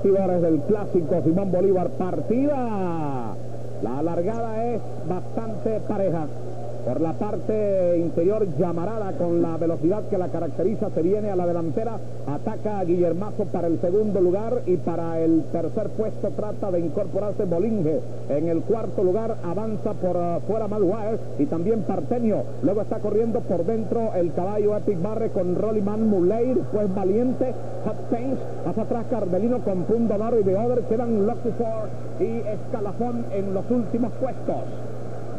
Actividades del clásico Simón Bolívar partida. La largada es bastante pareja. Por la parte interior, Llamarada con la velocidad que la caracteriza se viene a la delantera, ataca a Guillermazo para el segundo lugar y para el tercer puesto trata de incorporarse Bolinge. En el cuarto lugar avanza por uh, fuera Maguire y también Partenio. Luego está corriendo por dentro el caballo Epic Barre con Rollyman Muleir, pues Valiente, Hot Pains, hacia atrás Cardelino con Pundador y de Over, quedan Lucky Four y Escalafón en los últimos puestos.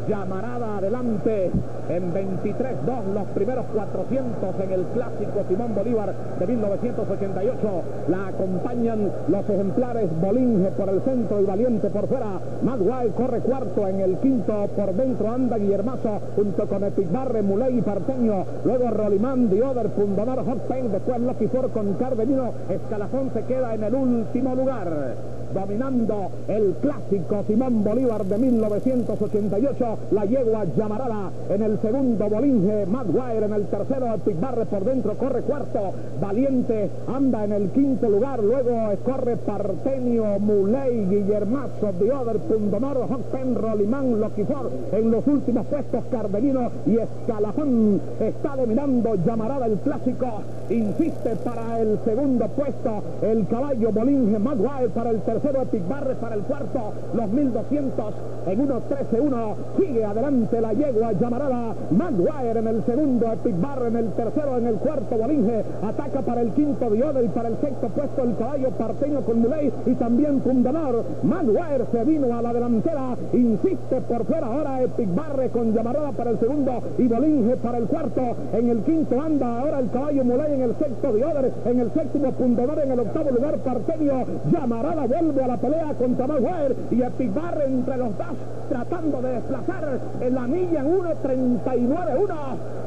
Llamarada adelante en 23-2 los primeros 400 en el clásico Simón Bolívar de 1988. La acompañan los ejemplares Bolinge por el centro y Valiente por fuera. Maguire corre cuarto en el quinto por dentro anda Guillermazo junto con Epic Barre, Muley y Parteño. Luego Rolimán, Dioder, Pundonor, Hot Pain, después Lucky Four con Cardenino. Escalafón se queda en el último lugar dominando el clásico Simón Bolívar de 1988, la yegua Llamarada en el segundo Bolinge, Maguire en el tercero, Barre por dentro, corre cuarto, Valiente anda en el quinto lugar, luego corre Partenio, Muley, Guillermazo, Dioder, Pundonor, Hoppen, Rolimán, Loquifor, en los últimos puestos Cardenino y Escalafón. Está dominando Llamarada el clásico, insiste para el segundo puesto el caballo Bolinge, Maguire para el tercero tercero Epic Barre para el cuarto, los 1200 en 1-13-1, sigue adelante la yegua llamarada Maguire en el segundo, Epic Barre en el tercero, en el cuarto Bolinge, ataca para el quinto Dioder y para el sexto puesto el caballo parteño con Muley y también Fundador, Maguire se vino a la delantera, insiste por fuera ahora Epic Barre con llamarada para el segundo y Bolinge para el cuarto, en el quinto anda ahora el caballo Muley en el sexto Dioder, en el séptimo Fundador en el octavo lugar parteño, llamarada vuelve a la pelea contra Maguire y Epic Barre entre los dos tratando de desplazar en la milla en 1.39.1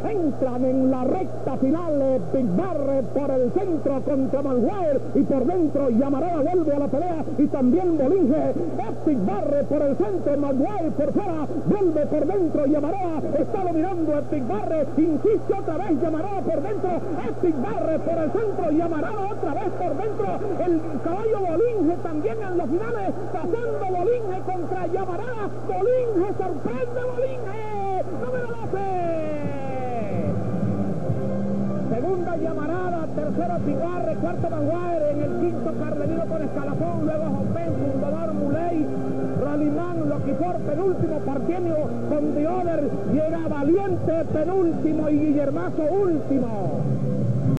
entran en la recta final Epic Barre por el centro contra Maguire y por dentro Yamarada vuelve a la pelea y también Bolinge Epic Barre por el centro Maguire por fuera vuelve por dentro Yamarada está dominando Epic Barre insiste otra vez Yamarada por dentro Epic Barre por el centro Yamarada otra vez por dentro el caballo Bolinge también en los finales, pasando Bolinge contra Llamarada. Bolinge sorprende Bolinge, número 12. Segunda Llamarada, tercero Pigarre, cuarto Maguire, en el quinto Cardenino con escalafón, luego Jopen, Fundador, Muley, Rolimán, Loquifor, penúltimo, Partienio con Dioder, llega Valiente, penúltimo y Guillermazo, último.